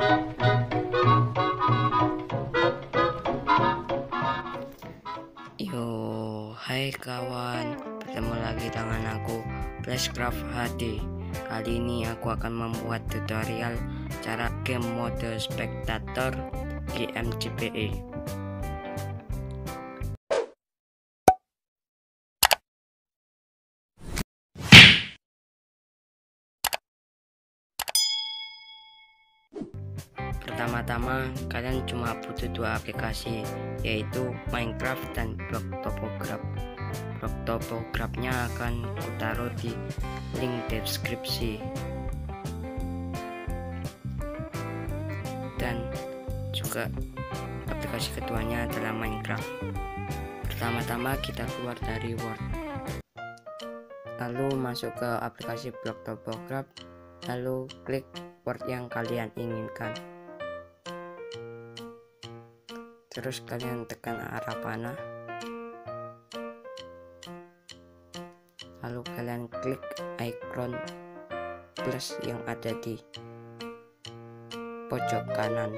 Yo, hai kawan, bertemu lagi dengan aku Flashcraft HD. Kali ini aku akan membuat tutorial cara game mode spektator GMGPE. Pertama-tama kalian cuma butuh dua aplikasi yaitu Minecraft dan Block Topograph. Block Topographnya akan kutaruh di link deskripsi. Dan juga aplikasi keduanya adalah Minecraft. Pertama-tama kita keluar dari Word. Lalu masuk ke aplikasi Block Topograph, lalu klik word yang kalian inginkan terus kalian tekan arah panah. Lalu kalian klik icon plus yang ada di pojok kanan.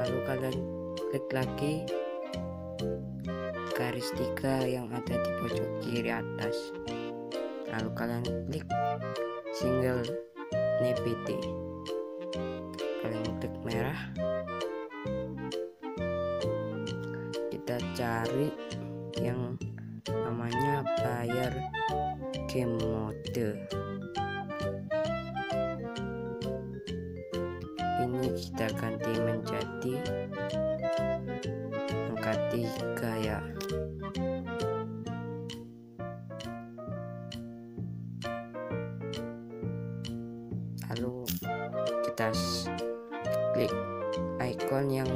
Lalu kalian klik lagi garis tiga yang ada di pojok kiri atas. Lalu kalian klik single NPT kalian klik merah cari yang namanya player game mode ini kita ganti menjadi angka 3 ya. Lalu kita klik icon yang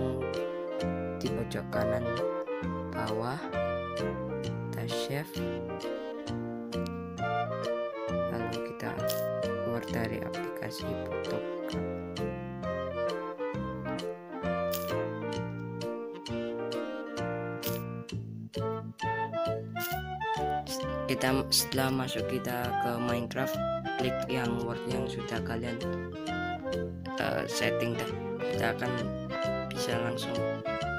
di pojok kanan bawah kita shift lalu kita keluar dari aplikasi foto kita setelah masuk kita ke Minecraft klik yang word yang sudah kalian uh, setting dah kita akan bisa langsung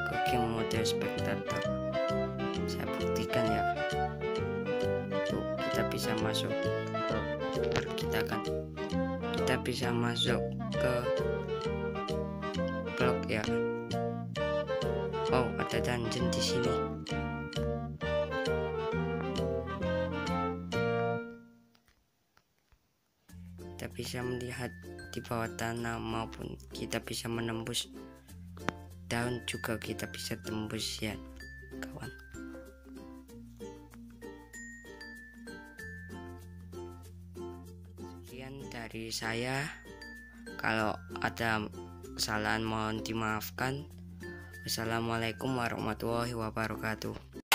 ke game mode spectator saya buktikan ya. Tuh kita bisa masuk ke kita kan kita bisa masuk ke blok ya. Oh ada dungeon di sini. Kita bisa melihat di bawah tanah maupun kita bisa menembus daun juga kita bisa tembus ya kawan dari saya. Kalau ada kesalahan mohon dimaafkan. Wassalamualaikum warahmatullahi wabarakatuh